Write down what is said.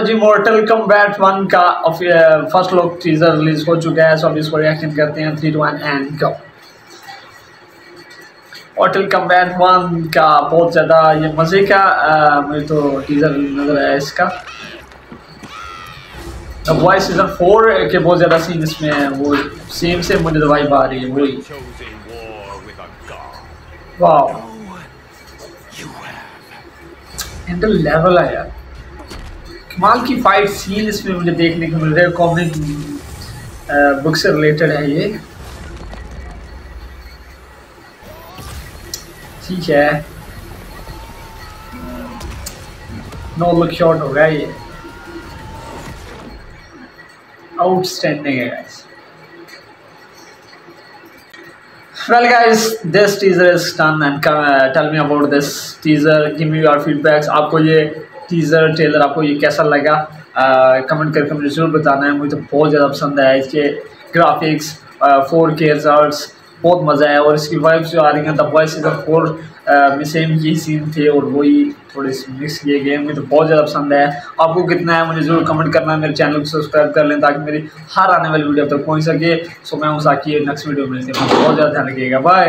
चलो जी Mortal Kombat one का फ़र्स्ट लुक टीजर रिलीज़ हो चुका है सो अब इसको रिएक्शन करते हैं three two one and go Mortal Kombat one का बहुत ज़्यादा ये मज़े का आ, मुझे तो टीजर नज़र आया इसका। अब वाई सीज़न फोर के बहुत ज़्यादा सीन इसमें है वो सेम से मुझे दवाई आ रही है वही। वाह लेवल है यार। कमाल की फाइट सीन इसमें मुझे देखने को मिल रहे हैं कॉमिक बुक से रिलेटेड है ये ठीक है नो लुक शॉट हो गया ये आउटस्टैंडिंग है guys well guys this teaser is done and come, uh, tell me about this teaser give me your feedbacks आपको ये टीज़र ट्रेलर आपको ये कैसा लगा? कमेंट करके मुझे ज़रूर बताना है। मुझे तो बहुत ज़्यादा पसंद आया इसके ग्राफिक्स फोर के रिज़ल्ट बहुत मज़ा आया और इसकी वाइब्स जो आ रही हैं द बॉय सीज़न फोर में सेम यही सीन थे और वही थोड़े से मिक्स किए गए मुझे तो बहुत ज़्यादा पसंद आया। आपको कितना है मुझे ज़रूर कमेंट करना। है मेरे चैनल को सब्सक्राइब कर लें ताकि मेरी हर आने वाली वीडियो तक पहुँच सके। सो मैं उस आकी नेक्स्ट वीडियो मिलती हूँ। बहुत ज़्यादा ध्यान रखिएगा। बाय